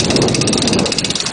あっ。